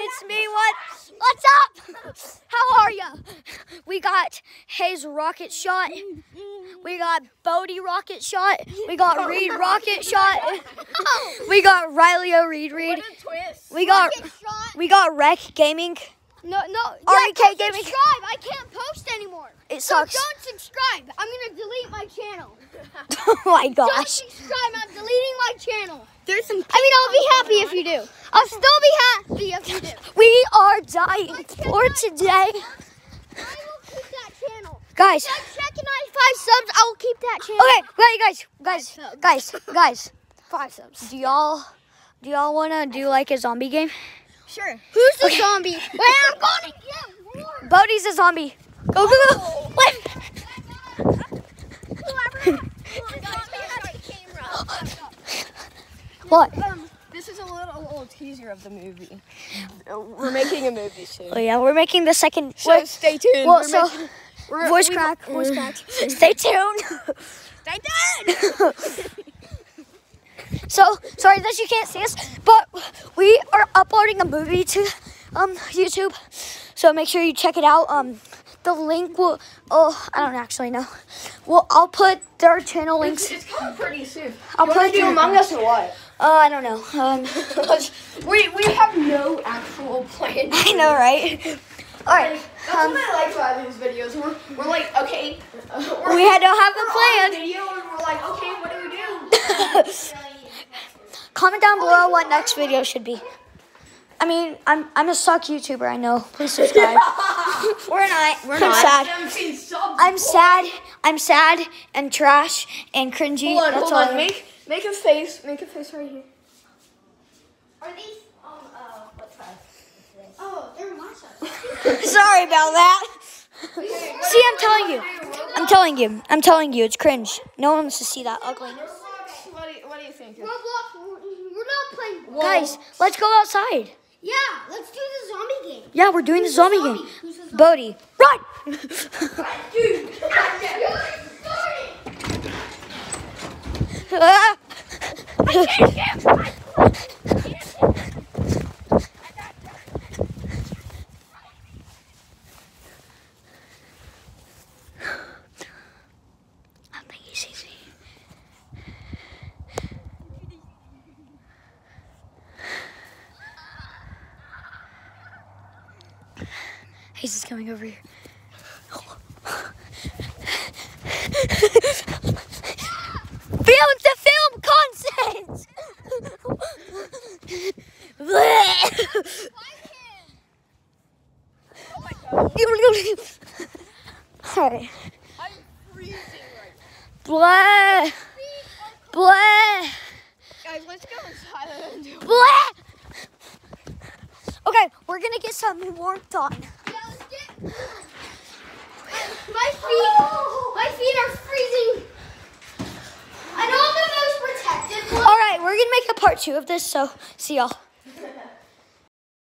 it's me. What? What's up? How are ya? We got Hayes rocket shot. We got Bodie rocket shot. We got oh, Reed rocket shot. We got Riley O Reed Reed. We got we got Rec Gaming. No, no. REK yeah, don't Gaming. subscribe. I can't post anymore. It So sucks. don't subscribe. I'm gonna delete my channel. oh my gosh. Don't subscribe. I'm deleting my channel. There's some. I mean, I'll be happy if you do. I'll still be happy if you do. We are dying for today. I will keep that channel. Guys, I check 95 subs, I will keep that channel. okay, wait, guys, guys, guys, guys. Five subs. Do y'all, do y'all wanna do like a zombie game? Sure. Who's the zombie? Wait, I'm gonna get more. Bodie's a zombie. Go, go, go. Wait. What? Um, this is a little, teaser of the movie. We're making a movie soon. Oh yeah, we're making the second. So stay tuned. well, We're so making- we're- voice we- crack. Voice crack. Stay tuned. Stay tuned. So sorry that you can't see us, but we are uploading a movie to um YouTube. So make sure you check it out. Um, the link will. Oh, I don't actually know. Well, I'll put their channel links. It's coming pretty soon. I'll you put do Among Us or what? Uh, I don't know. Um, we we have no actual plan. I know, right? All right. That's Um, what I like about these videos. We're, we're like, okay, uh, we're we had to have a plan. video and we're like, okay, what do we do? Comment down below what next video should be. I mean, I'm I'm a suck YouTuber. I know. Please subscribe. we're not. We're I'm sad. I'm sad. I'm sad and trash and cringy. on, That's hold all. on. Make make a face. Make a face right here. Are these? Um. Uh. What's that? Oh, they're my subs. Sorry about that. See, I'm telling you. I'm telling you. I'm telling you. It's cringe. No one wants to see that ugliness. What do you, what do you think? Roblox. We're we're not playing. Guys, let's go outside. Yeah, let's do the zombie game. Yeah, we're doing the zombie zombie? game. Who's the zombie? Bodie, run! Ah. I think he sees me. He's just coming over here. Alright. I'm freezing right now. Blah. Blah. Guys, let's go inside and do Blah. Okay, we're gonna get something warmth on. Yeah, let's get. My feet. My feet are freezing. I know I'm the most protected one. All right, we're gonna make a part two of this. So see y'all.